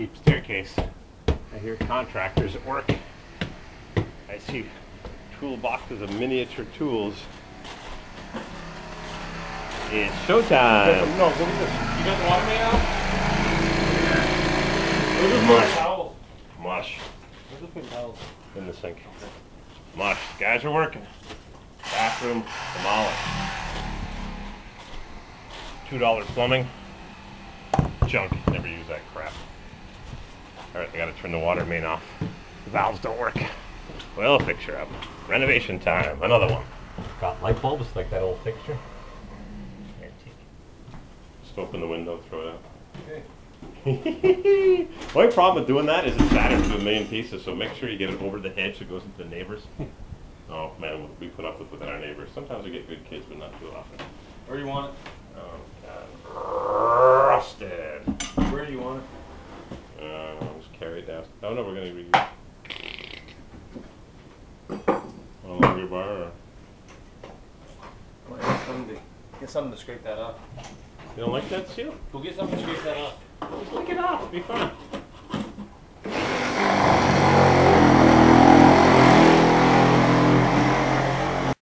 steep staircase. I hear contractors at work. I see toolboxes of miniature tools. It's showtime. No, what is this? You got the water main out? Where's the Mush. towel? Mush Where's the towels? in the sink. Mush. Guys are working. Bathroom demolished. Two dollar plumbing. Junk. Never use that crap. All right, I gotta turn the water main off. The valves don't work. Well, fixture up. Renovation time. Another one. Got light bulbs like that old fixture. Just open the window, throw it out. Okay. My problem with doing that is it shatters into a million pieces, so make sure you get it over the hedge so it goes into the neighbors. oh man, we put up with with our neighbors. Sometimes we get good kids, but not too often. Where do you want Oh, God. Rusted. it? Where do you want it? Uh, just carry it down. Oh no, we're gonna re. On a longer bar. Or... On, Get something to, get something to scrape that up. You don't like that seal? Go get something to scrape that up. Just lick it off. It'll be fun.